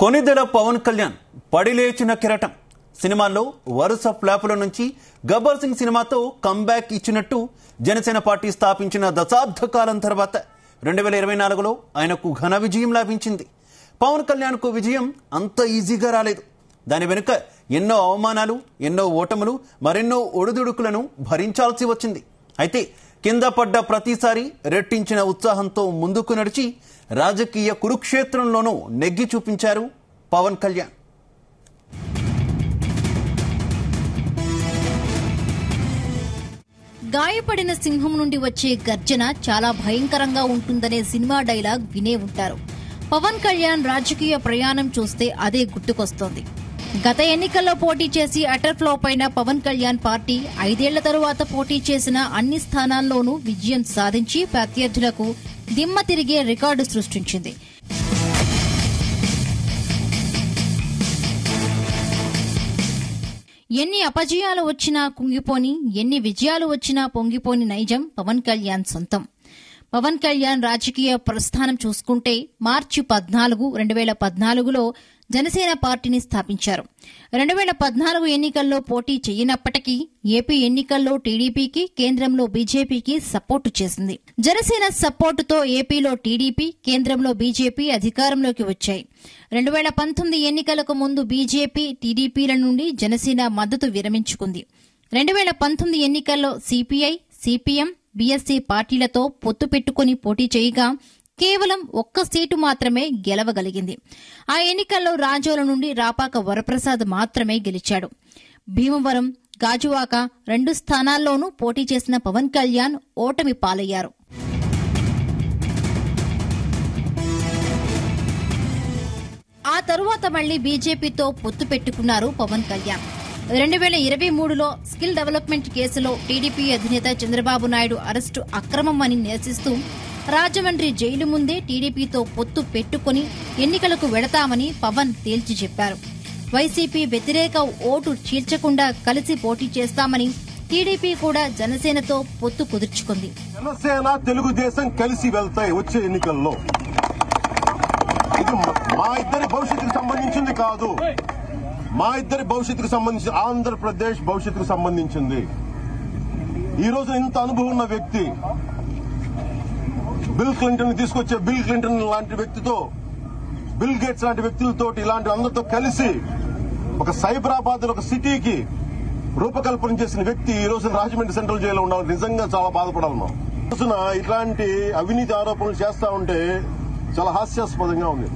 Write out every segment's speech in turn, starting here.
కొనిదెల పవన్ కళ్యాణ్ పడిలేచిన కిరటం. సినిమాల్లో వరుస ఫ్లాపుల నుంచి గబ్బర్ సింగ్ సినిమాతో కంబ్యాక్ ఇచ్చినట్టు జనసేన పార్టీ స్థాపించిన దశాబ్ద కాలం తర్వాత రెండు వేల ఇరవై నాలుగులో ఆయనకు ఘన విజయం లభించింది. పవన్ కళ్యాణ్కు విజయం అంత ఈజీగా రాలేదు. దాని వెనుక ఎన్నో అవమానాలు ఎన్నో ఓటములు మరెన్నో ఒడిదుడుకులను భరించాల్సి వచ్చింది. అయితే కింద పడ్డ ప్రతిసారి రెట్టించిన ఉత్సాహంతో ముందుకు నడిచి రాజకీయ కురుక్షేత్రంలోనూ నెగ్గి చూపించారు పవన్ కళ్యాణ్. గాయపడిన సింహం నుండి వచ్చే గర్జన చాలా భయంకరంగా ఉంటుందనే సినిమా డైలాగ్ వినే ఉంటారు. పవన్ కళ్యాణ్ రాజకీయ ప్రయాణం చూస్తే అదే గుర్తుకొస్తోంది. గత ఎన్నికల్లో పోటీ చేసి అటర్ ఫ్లాప్ అయిన పవన్ కళ్యాణ్ పార్టీ ఐదేళ్ళ తరువాత పోటీ చేసిన అన్ని స్థానాల్లోనూ విజయం సాధించి ప్రత్యర్థులకు దిమ్మ తిరిగే రికార్డు సృష్టించింది. ఎన్ని అపజయాలు వచ్చినా కుంగిపోని ఎన్ని విజయాలు వచ్చినా పొంగిపోని నైజం పవన్ కళ్యాణ్ సొంతం. పవన్ కళ్యాణ్ రాజకీయ ప్రస్థానం చూసుకుంటే మార్చి పద్నాలుగు రెండు వేల పద్నాలుగులో జనసేన పార్టీని స్థాపించారు. రెండు వేల పద్నాలుగు ఎన్నికల్లో పోటీ చేయనప్పటికీ ఏపీ ఎన్నికల్లో టీడీపీకి కేంద్రంలో బీజేపీకి సపోర్టు చేసింది. జనసేన సపోర్టుతో ఏపీలో టీడీపీ కేంద్రంలో బీజేపీ అధికారంలోకి వచ్చాయి. రెండు వేల పంతొమ్మిది ఎన్నికలకు ముందు బీజేపీ టీడీపీల నుండి జనసేన మద్దతు విరమించుకుంది. రెండు వేల పంతొమ్మిది ఎన్నికల్లో సిపిఐ సిపిఎం బీఎస్సీ పార్టీలతో పొత్తు పెట్టుకుని పోటీ చేయగా కేవలం ఒక్క సీటు మాత్రమే గెలవగలిగింది. ఆ ఎన్నికల్లో రాజోల నుండి రాపాక వరప్రసాద్ మాత్రమే గెలిచాడు. భీమవరం గాజువాక రెండు స్థానాల్లోనూ పోటీ చేసిన పవన్ కళ్యాణ్ ఓటమి పాలయ్యారు. ఆ తరువాత మళ్ళీ బీజేపీతో పొత్తు పెట్టుకున్నారు పవన్ కళ్యాణ్. రెండు వేల ఇరవై మూడులో స్కిల్ డెవలప్మెంట్ కేసులో టీడీపీ అధినేత చంద్రబాబు నాయుడు అరెస్టు అక్రమం అని నిరసిస్తూ రాజమండ్రి జైలు ముందే టీడీపీతో పొత్తు పెట్టుకుని ఎన్నికలకు వెడతామని పవన్ తేల్చి చెప్పారు. వైసీపీ వ్యతిరేక ఓటు చీల్చకుండా కలిసి పోటీ చేస్తామని టీడీపీ కూడా జనసేనతో పొత్తు కుదుర్చుకుంది. జనసేన తెలుగుదేశం కలిసి వెళ్తాయి వచ్చే ఎన్నికల్లో. ఇది మా- మా ఇద్దరి భవిష్యత్తుకు సంబంధించింది కాదు. మా ఇద్దరి భవిష్యత్తుకు సంబంధించి ఆంధ్రప్రదేశ్ భవిష్యత్తుకు సంబంధించింది. ఈ రోజు ఇంత అనుభవం ఉన్న వ్యక్తి బిల్ క్లింటన్ తీసుకొచ్చే బిల్ క్లింటన్ లాంటి వ్యక్తితో బిల్ గేట్స్ లాంటి వ్యక్తులతో ఇలాంటి అందరితో కలిసి ఒక సైబరాబాద్ ఒక సిటీకి రూపకల్పన చేసిన వ్యక్తి ఈ రోజు రాజమండ్రి సెంట్రల్ జైల్లో ఉండాలి నిజంగా చాలా బాధపడాలన్నాం రోజున ఇట్లాంటి అవినీతి ఆరోపణలు చేస్తా ఉంటే చాలా హాస్యాస్పదంగా ఉంది.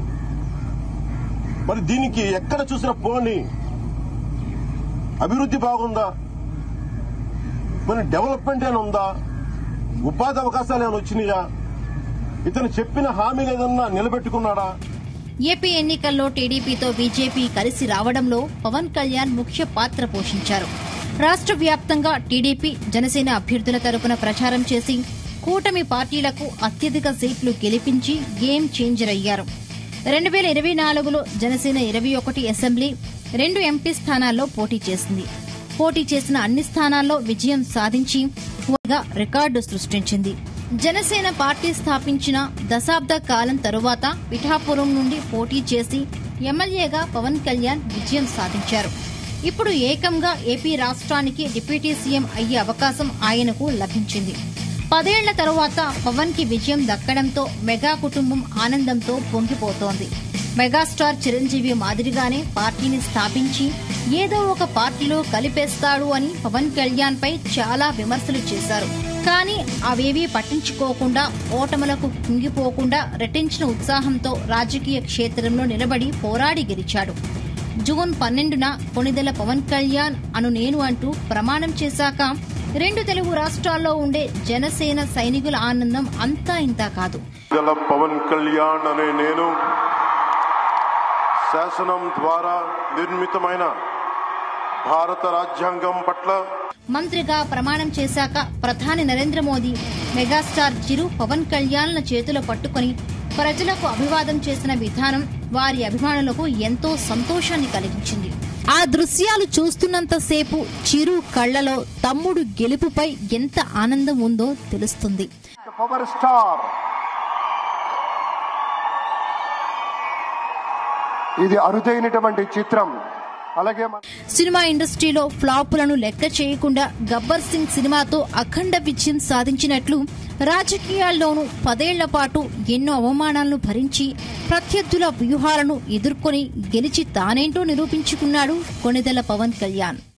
మరి దీనికి ఎక్కడ చూసినా పోని అభివృద్ధి బాగుందా? మరి డెవలప్మెంట్ ఏమైనా ఉందా? ఉపాధి అవకాశాలు ఏమైనా వచ్చినాయా? ఇతను చెప్పిన హామీలు ఏదన్నా నిలబెట్టుకున్నాడా? ఏపీ ఎన్నికల్లో టీడీపీతో బీజేపీ కలిసి రావడంలో పవన్ కళ్యాణ్ ముఖ్య పాత్ర పోషించారు. రాష్ట్ర వ్యాప్తంగా టీడీపీ జనసేన అభ్యర్థుల తరపున ప్రచారం చేసి కూటమి పార్టీలకు అత్యధిక సీట్లు గెలిపించి గేమ్ చేంజర్ అయ్యారు. రెండు వేల ఇరవై నాలుగులో జనసేన ఇరవై ఒకటి అసెంబ్లీ రెండు ఎంపీ స్థానాల్లో పోటీ చేసింది. పోటీ చేసిన అన్ని స్థానాల్లో విజయం సాధించి రికార్డు సృష్టించింది. జనసేన పార్టీ స్థాపించిన దశాబ్ద కాలం తరువాత పిఠాపురం నుండి పోటీ చేసి ఎమ్మెల్యేగా పవన్ కళ్యాణ్ విజయం సాధించారు. ఇప్పుడు ఏకంగా ఏపీ రాష్ట్రానికి డిప్యూటీ సీఎం అయ్యే అవకాశం ఆయనకు లభించింది. పదేళ్ళ తరువాత పవన్కి విజయం దక్కడంతో మెగా కుటుంబం ఆనందంతో పొంగిపోతోంది. మెగాస్టార్ చిరంజీవి మాదిరిగానే పార్టీని స్థాపించి ఏదో ఒక పార్టీలో కలిపేస్తాడు అని పవన్ కళ్యాణ్ పై చాలా విమర్శలు చేశారు. కానీ అవేవీ పట్టించుకోకుండా ఓటములకు కుంగిపోకుండా రెట్టించిన ఉత్సాహంతో రాజకీయ క్షేత్రంలో నిలబడి పోరాడి గెలిచాడు. జూన్ పన్నెండున కొనిదెల పవన్ కళ్యాణ్ అను నేను అంటూ ప్రమాణం చేశాక రెండు తెలుగు రాష్ట్రాల్లో ఉండే జనసేన సైనికుల ఆనందం అంతా ఇంతా కాదు. గల పవన్ కళ్యాణ్ అనే నేను శాసనం ద్వారా నిర్మితమైన భారత రాజ్యాంగం పట్ల మంత్రిగా ప్రమాణం చేశాక ప్రధాని నరేంద్ర మోదీ మెగాస్టార్ చిరు పవన్ కళ్యాణ్ల చేతులు పట్టుకొని ప్రజలకు అభివాదం చేసిన విధానం వారి అభిమానులకు ఎంతో సంతోషాన్ని కలిగించింది. ఆ దృశ్యాలు చూస్తున్నంతసేపు చిరు కళ్ళలో తమ్ముడు గెలుపుపై ఎంత ఆనందం ఉందో తెలుస్తుంది. Power star. ఇది అరుదైనటువంటి చిత్రం. అలాగే సినిమా ఇండస్ట్రీలో ఫ్లాపులను లెక్క చేయకుండా గబ్బర్ సింగ్ సినిమాతో అఖండ విజయం సాధించినట్లు రాజకీయాల్లోనూ పదేళ్ళ పాటు ఎన్నో అవమానాలను భరించి ప్రత్యర్థుల వ్యూహాలను ఎదుర్కొని గెలిచి తానేంటో నిరూపించుకున్నాడు కొణిదెల పవన్ కళ్యాణ్.